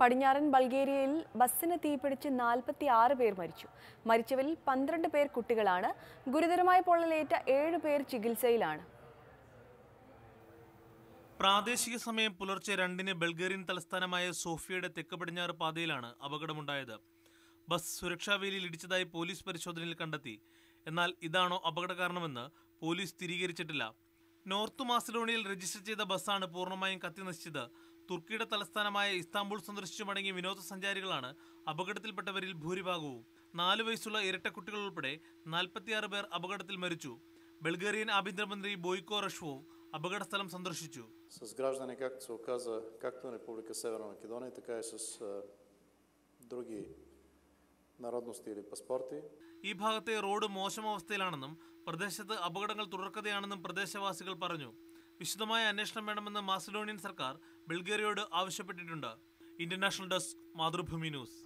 പടിഞ്ഞാറൻ ബൾഗേറിയയിൽ ബസ്സിന് തീപിടിച്ച് നാൽപ്പത്തി ആറ് പേർ മരിച്ചു. മരിച്ചവരിൽ പന്ത്രണ്ട് പേർ കുട്ടികളാണ്. ഗുരുതരമായ പൊള്ളലേറ്റ ഏഴ് പേർ ചികിത്സയിലാണ്. പ്രാദേശിക സമയം പുലർച്ചെ രണ്ടിന് ബൾഗേറിയൻ തലസ്ഥാനമായ സോഫിയയുടെ തെക്ക് പടിഞ്ഞാറ് പാതയിലാണ് അപകടമുണ്ടായത്. ബസ് സുരക്ഷാ വേലിയിൽ ഇടിച്ചതായി പോലീസ് പരിശോധനയിൽ കണ്ടെത്തി. എന്നാൽ ഇതാണോ അപകട കാരണമെന്ന് പോലീസ് സ്ഥിരീകരിച്ചിട്ടില്ല. നോർത്ത് മാസിഡോണിയയിൽ രജിസ്റ്റർ ചെയ്ത ബസ്സാണ് പൂർണമായും കത്തിനശിച്ചത്. തുർക്കിയുടെ തലസ്ഥാനമായ ഇസ്താംബുൾ സന്ദർശിച്ചു മടങ്ങിയ വിനോദസഞ്ചാരികളാണ് അപകടത്തിൽപ്പെട്ടവരിൽ ഭൂരിഭാഗവും. നാലു വയസ്സുള്ള ഇരട്ടക്കുട്ടികൾ ഉൾപ്പെടെ നാൽപ്പത്തിയാറ് പേർ അപകടത്തിൽ മരിച്ചു. ബൾഗേറിയൻ ആഭ്യന്തരമന്ത്രി ബോയ്ക്കോ റഷ്വോവ് അപകടസ്ഥലം സന്ദർശിച്ചു. ഈ ഭാഗത്തെ റോഡ് മോശം അവസ്ഥയിലാണെന്നും പ്രദേശത്ത് അപകടങ്ങൾ തുടർക്കഥയാണെന്നും പ്രദേശവാസികൾ പറഞ്ഞു. വിശദമായ അന്വേഷണം വേണമെന്ന് മാസിഡോണിയൻ സർക്കാർ ബൾഗേറിയയോട് ആവശ്യപ്പെട്ടിട്ടുണ്ട്. International desk Mathrubhumi news.